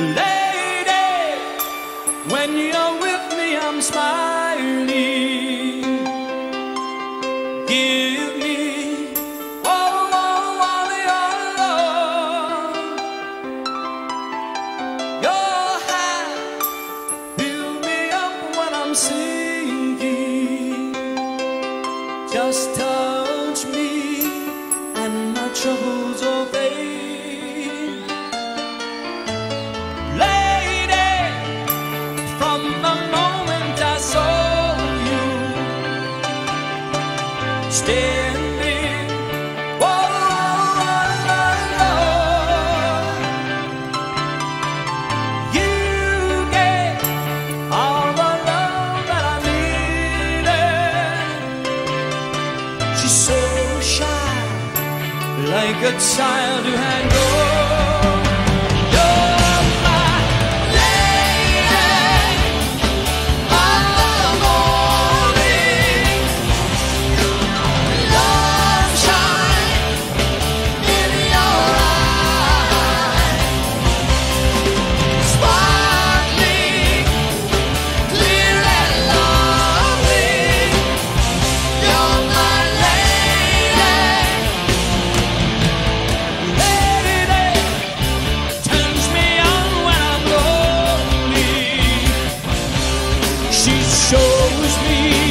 Lady, when you're with me, I'm smiling. Give me all, all, all your love. Your build me up when I'm sinking. Just touch me and my troubles will fade. Standing, oh, oh, oh, oh, you gave all the love that I needed. She's so shy, like a child who had no. Me